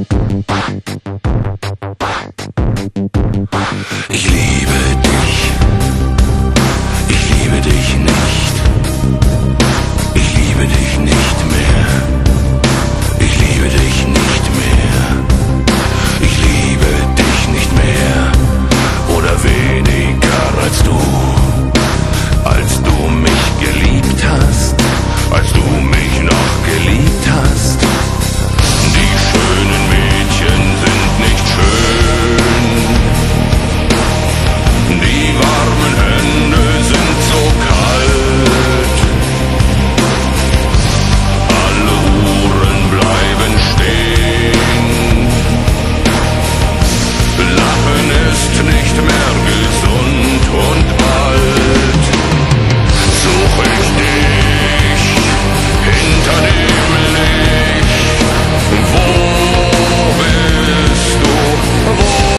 Ich liebe dich. Ich liebe dich nicht. Ich liebe dich nicht mehr.